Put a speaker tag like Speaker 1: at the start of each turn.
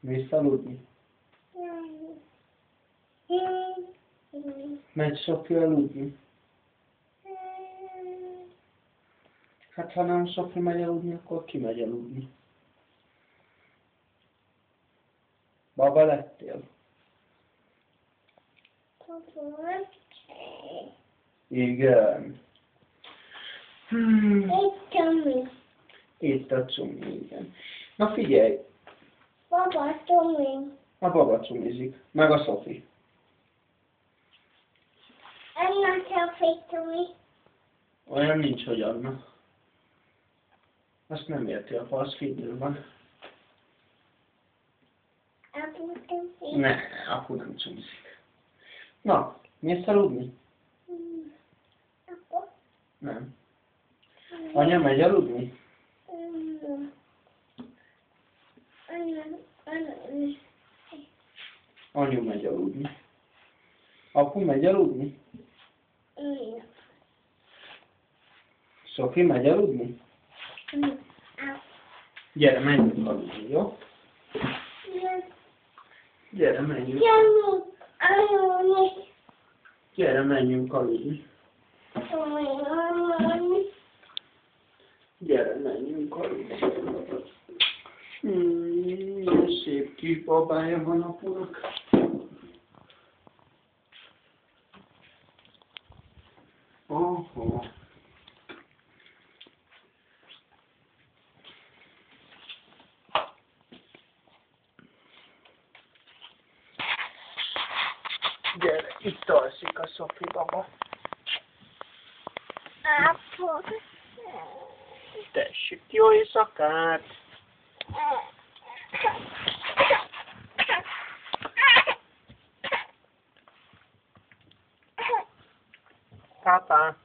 Speaker 1: Mész aludni? Megy Sofi aludni? Hát ha nem Sofi megy aludni, akkor ki megy aludni? Baba lettél? Igen. Hmm. Itt a cumi, igen. Na figyelj,
Speaker 2: Baba, Tomi.
Speaker 1: a baba cumizik, meg a Sofi.
Speaker 2: Anna Sophie Tomi.
Speaker 1: Olyan nincs, hogy Anna. Azt nem érti, apa, az figyelő van.
Speaker 2: Apu Tomi.
Speaker 1: Ne, apu nem cumizik. Na, mész aludni?
Speaker 2: Apu.
Speaker 1: Nem. Anya megy aludni?
Speaker 2: Anna, Anna.
Speaker 1: Anyu megy aludni. Apu megy aludni? Sofi megy aludni? Gyere, menjünk aludni, jó? Gyere, menjünk. Gyere, menjünk aludni. Gyere, menjünk aludni. Hmm, kis babája van apunak. Oho. Gyere, itt alszik a Szofi baba.
Speaker 2: Apu.
Speaker 1: Tessék, jó éjszakát! Papa.